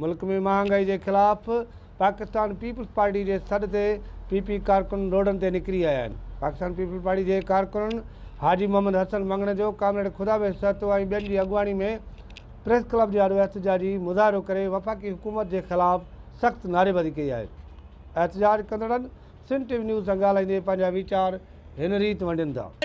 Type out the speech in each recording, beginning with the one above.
मुल्क में महंगाई के खिलाफ पाकिस्तान पीपल्स पार्टी के सद से पी पी कारकुन रोडनि से निकरी आया पाकिस्तान पीपल्स पार्टी के कारकुन हाजी मोहम्मद हसन मंगण जो कामरेड खुदा में सतो ऐं की अगुवाणी में प्रेस क्लब जे वारो एहतजाजी मुज़ाहिरो कर वफ़ाक़ी हुकूमत के खिलाफ सख्त नारेबाज़ी कई है एहतजाज कदड़न सिंध टीवी न्यूज़ से ाले पाँ वीचार जेको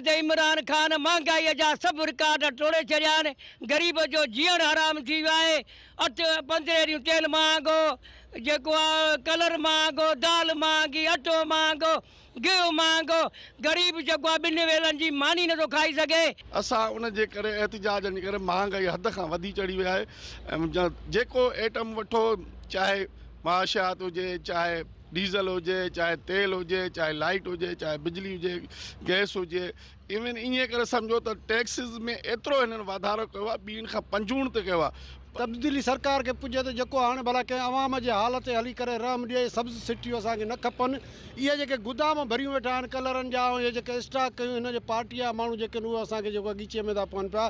वठो चाहे चाहे डीजल हो जाए चाहे तेल हो जाए चाहे लाइट हो जाए चाहे बिजली हो जाए गैस हो जाए इवन ईअं करे सम्झो त टैक्सिस में एतिरो हिननि वाधारो कयो आहे ॿिनि खां पंजूण त कयो आहे तब्दीली सरकार खे पुजे त जेको हाणे भला कंहिं आवाम जे हालत हली करे रहम ॾिए सब्सिडियूं असांखे न खपनि इहे जेके गुदाम भरियूं वेठा आहिनि कलरनि जा ऐं इहे स्टाक कयूं हिन पार्टीअ जा माण्हू जेके आहिनि उहो असांखे जेको में था पवनि पिया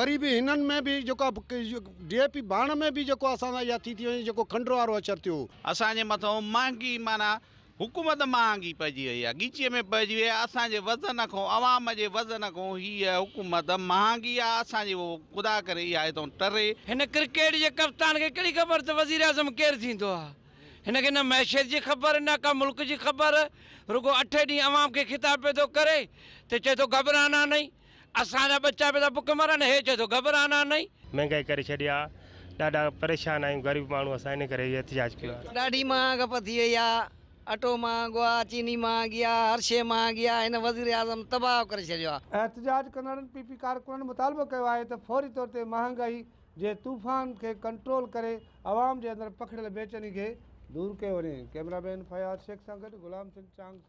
वरी बि हिननि में बि जेको आहे में बि जेको असां इहा थी थी वञे जेको वारो अचर थियो असांजे मथां हुकूमत महांगी पइजी वई आहे ॻिचीअ में पइजी वई आहे टरे हिन क्रिकेट जे कप्तान खे आज़म केरु थींदो आहे हिनखे न मैश जी ख़बर न का मुल्क जी ख़बर रुगो अठे ॾींहं आवाम खे ख़िताब पियो थो करे त चए थो घबराना नई असांजा बचा पिया था भुख मरनि हे चए थो घबराना ॾाढा परेशान आहियूं અટોમાં ગયા ચીનીમાં ગયા હર્ષેમાં ગયા એને વઝીર આઝમ તબાહ કરી છॾियो आहे एहतजाज कंदड़नि पीपी कारकुन मुतालबो कयो है त फौरी तौर ते महंगाई जे तूफ़ान के कंट्रोल करे आवाम जे अंदर पखिड़ियल बेचनी के दूर कयो वञे कैमरामैन फयाज़ शेख सां गुलाम सिंह चांग